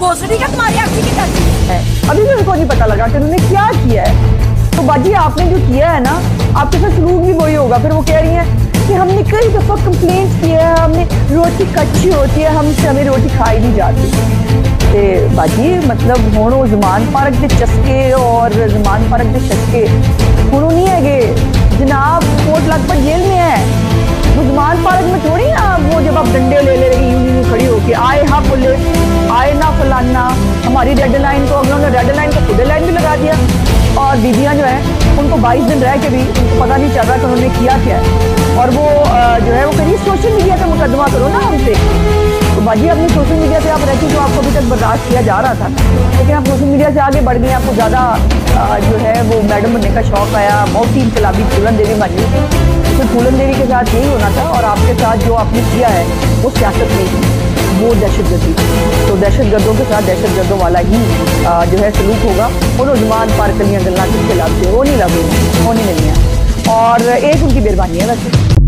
भोसड़ी का तुम्हारी आखिर की करती है अभी भी उनको नहीं पता लगा कि उन्होंने क्या किया है तो बाजी आपने जो किया है ना आपके साथ सलूक भी वही होगा फिर वो कह रही हैं कि हमने कई दफ़ा कंप्लेंट किया है हमने रोटी कच्ची होती है हमसे हमें रोटी खाई नहीं जाती ਤੇ ਬਾਜੀ ਮਤਲਬ ਹੁਣ ਉਹ ਜ਼ਮਾਨ ਪਾਰਕ ਦੇ ਚਸਕੇ ਔਰ ਜ਼ਮਾਨ ਪਾਰਕ ਦੇ ਛੱਕੇ ਹੁਣ ਉਹ नहीं है जनाब कोट लखपत जेल में है वो जमान पार्क में थोड़ी ना वो जब आप डंडे ले ले रही यूं यूं खड़ी होके आए हाँ बोले आए ना फलाना हमारी रेड लाइन को अगलों ने रेड लाइन को खुदे लाइन भी लगा दिया। और बीबियाँ जो है, उनको 22 दिन रह के भी उनको पता नहीं चल रहा कि उन्होंने किया क्या है। और वो जो है, वो कहीं सोशल मीडिया पे मुकदमा करो ना हमसे तो भाजी अपनी सोशल मीडिया पे आप रहती तो आपको अभी तक बर्दाश्त किया जा रहा था। लेकिन आप सोशल मीडिया से आगे बढ़ गए आपको ज़्यादा जो है, वो मैडम बनने का शौक आया, बहुत ही इनकलाबी फूलन देवी बनी तो फूलन देवी के साथ यही होना था और आपके साथ जो आपने किया है, वो सियासत नहीं थी वो दहशत गर्दी तो दहशत गर्दों के साथ दहशत गर्दों वाला ही जो है सलूक होगा। और रुझमान पार कलियाँ गलना के खिलाफ से वो नहीं लगे वो नहीं है। और एक उनकी मेहरबानी है वैसे।